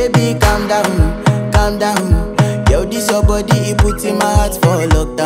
Baby, calm down, calm down. Yo, this your body, it puts in my heart for lockdown.